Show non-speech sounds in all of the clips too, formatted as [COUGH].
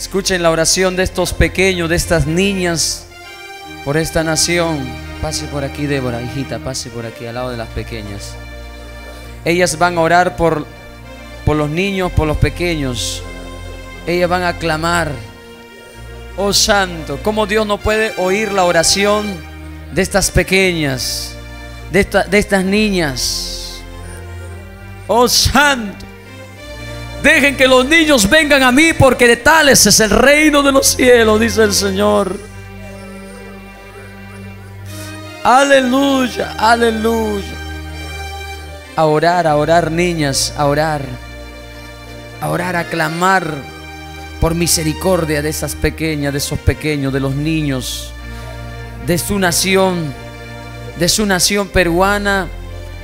Escuchen la oración de estos pequeños, de estas niñas, por esta nación. Pase por aquí, Débora, hijita, pase por aquí, al lado de las pequeñas. Ellas van a orar por, por los niños, por los pequeños. Ellas van a clamar. Oh Santo, ¿cómo Dios no puede oír la oración de estas pequeñas, de, esta- de estas niñas? Oh Santo, dejen que los niños vengan a mí porque de tales es el reino de los cielos, dice el Señor. Aleluya, aleluya. A orar, a orar niñas, a orar. A orar, a clamar por misericordia de esas pequeñas, de esos pequeños, de los niños, de su nación, de su nación peruana,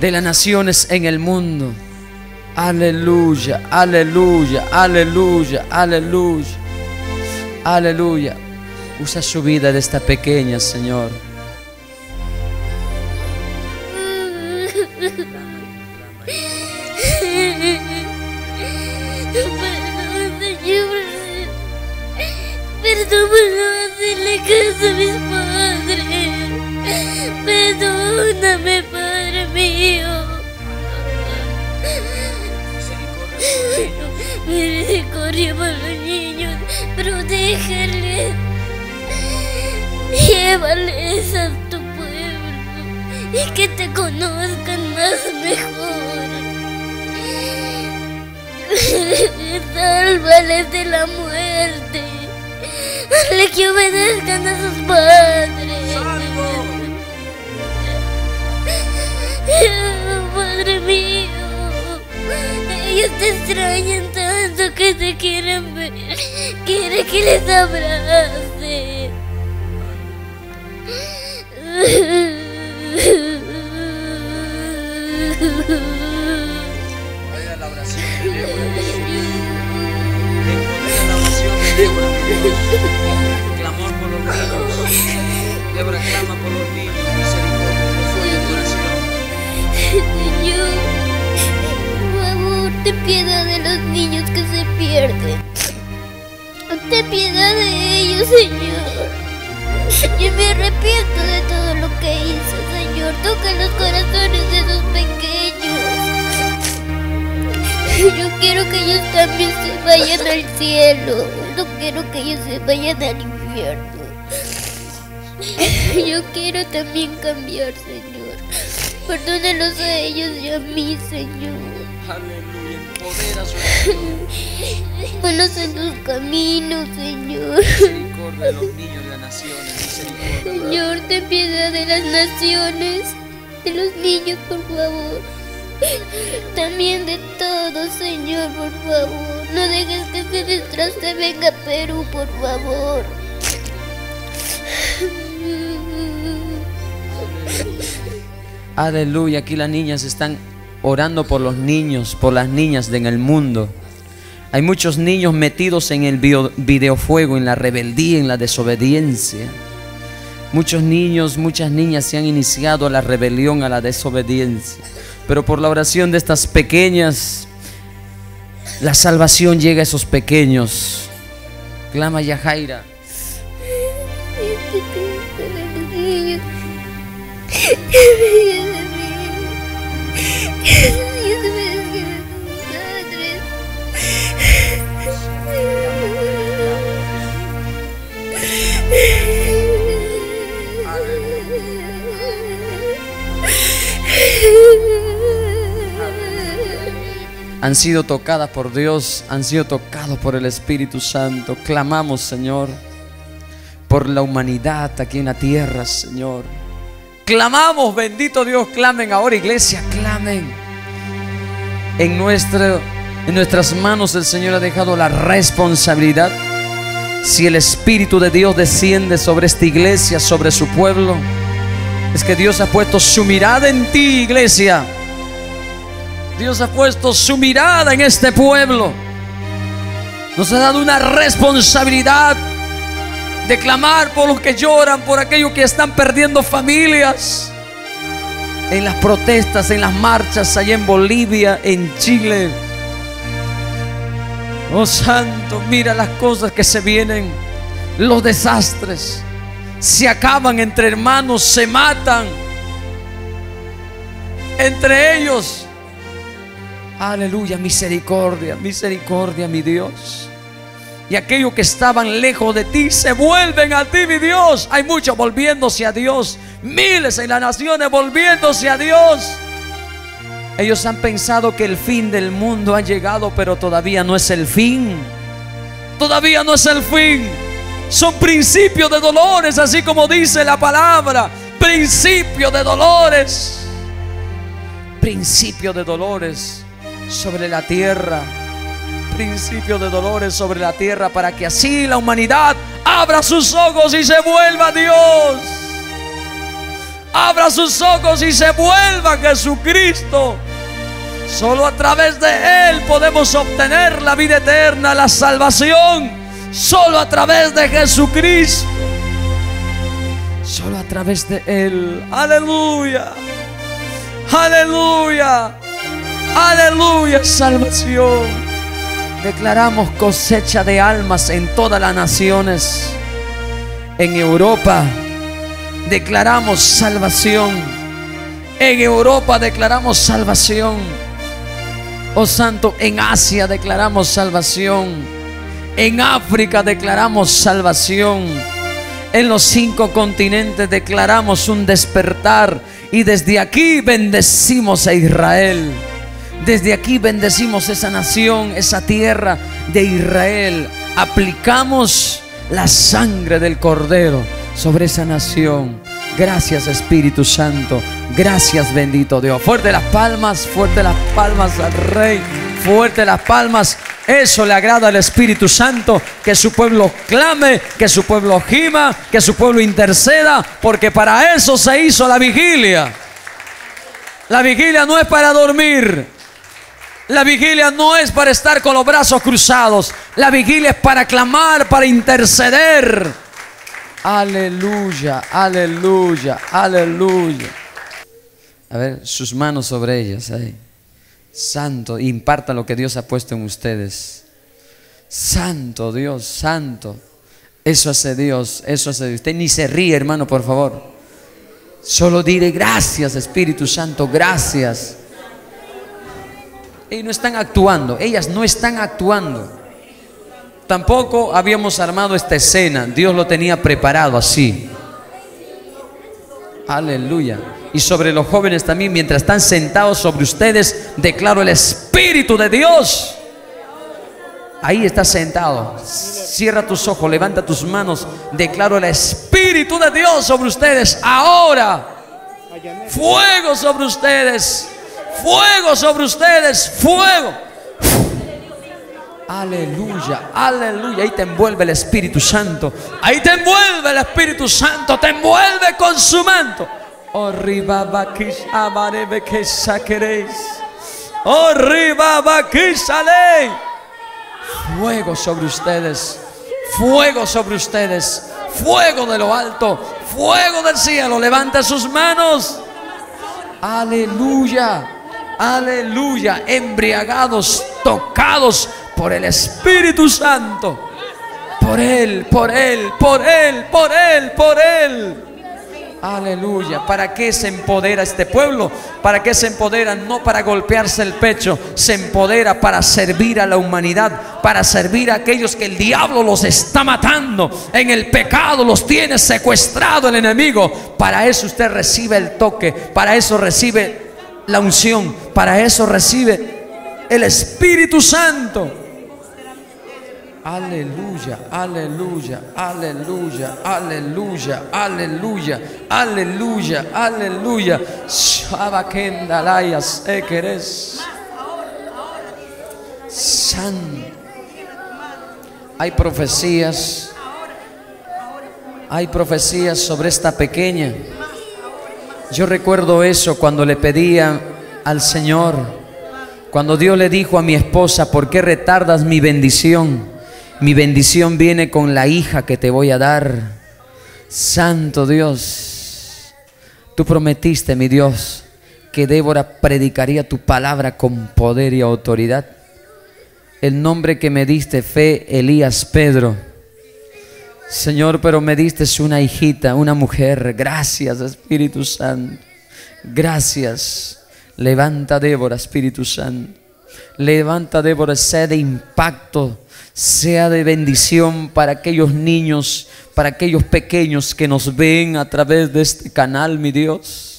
de las naciones en el mundo. Aleluya, aleluya, aleluya, aleluya, aleluya. Usa su vida de esta pequeña, Señor. Perdón, por hacerle caso a mis padres. Perdóname, Padre mío. Misericordia por los niños. Protégeles. Llévales a tu pueblo y que te conozcan más mejor. [LAUGHS] Sálvales de la muerte. Hazle que obedezcan a sus padres. [LAUGHS] Padre mío, ellos te extrañan tanto que te quieren ver. Quiere que les abrace. La oración la oración de. Clamor por los pierden. Ten piedad de ellos, Señor. Yo me arrepiento de todo lo que hice, Señor. Toca los corazones de esos pequeños. Yo quiero que ellos también se vayan al cielo. No quiero que ellos se vayan al infierno. Yo quiero también cambiar, Señor. Perdónalos a ellos y a mí, Señor. Aleluya. [LAUGHS] Ponlos en tus caminos, Señor. Misericordia de los niños de las naciones. Señor, ten piedad de las naciones, de los niños, por favor. También de todos, Señor, por favor. No dejes que este desastre venga a Perú, por favor. Aleluya. Aquí las niñas están orando por los niños, por las niñas en el mundo. Hay muchos niños metidos en el videofuego, en la rebeldía, en la desobediencia. Muchos niños, muchas niñas se han iniciado a la rebelión, a la desobediencia. Pero por la oración de estas pequeñas, la salvación llega a esos pequeños. Clama Yajaira. Han sido tocadas por Dios, han sido tocados por el Espíritu Santo. Clamamos, Señor, por la humanidad aquí en la tierra, Señor. Clamamos, bendito Dios, clamen ahora, iglesia, clamen. En, nuestro, en nuestras manos el Señor ha dejado la responsabilidad. Si el Espíritu de Dios desciende sobre esta iglesia, sobre su pueblo, es que Dios ha puesto su mirada en ti, iglesia. Dios ha puesto su mirada en este pueblo. Nos ha dado una responsabilidad de clamar por los que lloran, por aquellos que están perdiendo familias. En las protestas, en las marchas allá en Bolivia, en Chile. Oh Santo, mira las cosas que se vienen, los desastres. Se acaban entre hermanos, se matan entre ellos. Aleluya, misericordia, misericordia, mi Dios. Y aquellos que estaban lejos de ti se vuelven a ti, mi Dios. Hay muchos volviéndose a Dios. Miles en las naciones volviéndose a Dios. Ellos han pensado que el fin del mundo ha llegado, pero todavía no es el fin. Todavía no es el fin. Son principios de dolores, así como dice la palabra. Principio de dolores. Principio de dolores sobre la tierra. Principio de dolores sobre la tierra para que así la humanidad abra sus ojos y se vuelva a Dios. Abra sus ojos y se vuelva a Jesucristo. Solo a través de Él podemos obtener la vida eterna, la salvación. Solo a través de Jesucristo. Solo a través de Él. Aleluya. Aleluya. Aleluya. Salvación. Declaramos cosecha de almas en todas las naciones. En Europa declaramos salvación. En Europa declaramos salvación. Oh Santo, en Asia declaramos salvación. En África declaramos salvación. En los cinco continentes declaramos un despertar. Y desde aquí bendecimos a Israel. Desde aquí bendecimos esa nación, esa tierra de Israel. Aplicamos la sangre del cordero sobre esa nación. Gracias Espíritu Santo. Gracias bendito Dios. Fuerte las palmas, fuerte las palmas al Rey. Fuerte las palmas. Eso le agrada al Espíritu Santo. Que su pueblo clame, que su pueblo gima, que su pueblo interceda. Porque para eso se hizo la vigilia. La vigilia no es para dormir. La vigilia no es para estar con los brazos cruzados. La vigilia es para clamar, para interceder. Aleluya, aleluya, aleluya. A ver, sus manos sobre ellas. Ahí. Santo, imparta lo que Dios ha puesto en ustedes. Santo Dios, santo. Eso hace Dios, eso hace Dios. Usted ni se ríe, hermano, por favor. Solo diré gracias, Espíritu Santo, gracias. Ellos no están actuando, ellas no están actuando. Tampoco habíamos armado esta escena, Dios lo tenía preparado así. Aleluya. Y sobre los jóvenes también, mientras están sentados sobre ustedes, declaro el Espíritu de Dios. Ahí está sentado. Cierra tus ojos, levanta tus manos. Declaro el Espíritu de Dios sobre ustedes. Ahora. Fuego sobre ustedes. Fuego sobre ustedes. Fuego. Aleluya, aleluya. Ahí te envuelve el Espíritu Santo. Ahí te envuelve el Espíritu Santo. Te envuelve con su manto. Oh, Fuego sobre ustedes. Fuego sobre ustedes. Fuego de lo alto. Fuego del cielo. Levanta sus manos. Aleluya. Aleluya. Embriagados, tocados por el Espíritu Santo. Por Él, por Él, por Él, por Él, por Él. Aleluya. ¿Para qué se empodera este pueblo? ¿Para qué se empodera? No para golpearse el pecho. Se empodera para servir a la humanidad. Para servir a aquellos que el diablo los está matando. En el pecado los tiene secuestrado el enemigo. Para eso usted recibe el toque. Para eso recibe la unción. Para eso recibe el Espíritu Santo. Aleluya, aleluya, aleluya, aleluya, aleluya, aleluya, aleluya. Shabakendalayas ekeres. San. Hay profecías. Hay profecías sobre esta pequeña. Yo recuerdo eso cuando le pedía al Señor, cuando Dios le dijo a mi esposa, ¿por qué retardas mi bendición? Mi bendición viene con la hija que te voy a dar. Santo Dios, tú prometiste, mi Dios, que Débora predicaría tu palabra con poder y autoridad. el nombre que me diste fue Elías Pedro. Señor, pero me diste una hijita, una mujer. Gracias, Espíritu Santo. Gracias. Levanta Débora, Espíritu Santo. Levanta Débora, sea de impacto, sea de bendición para aquellos niños, para aquellos pequeños que nos ven a través de este canal, mi Dios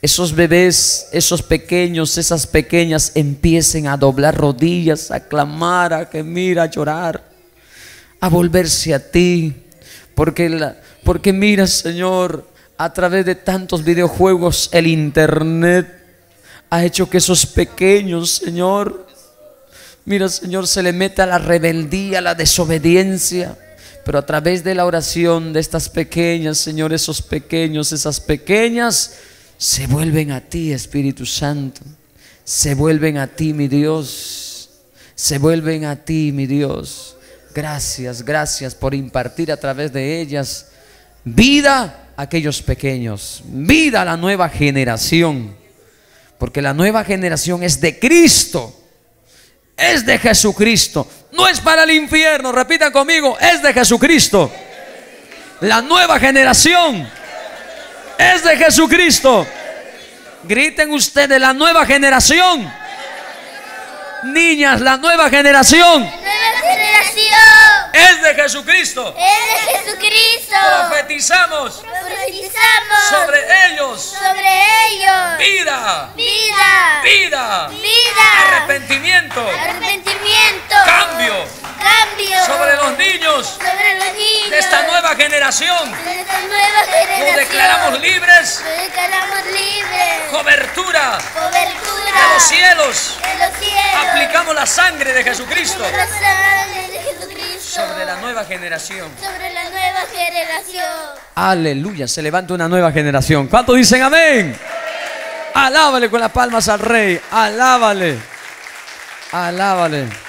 esos bebés, esos pequeños, esas pequeñas empiecen a doblar rodillas, a clamar, a gemir, a llorar, a volverse a ti. Porque, porque mira, Señor, a través de tantos videojuegos, el Internet ha hecho que esos pequeños, Señor, mira, Señor, se le meta la rebeldía, la desobediencia. Pero a través de la oración de estas pequeñas, Señor, esos pequeños, esas pequeñas, se vuelven a ti, Espíritu Santo. Se vuelven a ti, mi Dios. Se vuelven a ti, mi Dios. Gracias, gracias por impartir a través de ellas vida a aquellos pequeños, vida a la nueva generación. Porque la nueva generación es de Cristo, es de Jesucristo. No es para el infierno, repitan conmigo, es de Jesucristo. La nueva generación es de Jesucristo. Griten ustedes la nueva generación. Niñas, la nueva generación. De Jesucristo. Es de Jesucristo. Profetizamos. Profetizamos. Sobre ellos. Sobre ellos. Vida. Vida. Vida. Vida. Arrepentimiento. Arrepentimiento. Cambio. Cambio. Sobre los niños. Sobre los niños. De esta nueva generación. De esta nueva generación. Nos declaramos libres. Nos declaramos libres. Cobertura. Cobertura. De los cielos. De los cielos. Aplicamos la sangre de Jesucristo. La sangre de Jesucristo. Sobre la nueva generación. Sobre la nueva generación. Aleluya, se levanta una nueva generación. ¿Cuántos dicen amén? Alábale con las palmas al rey. Alábale. Alábale.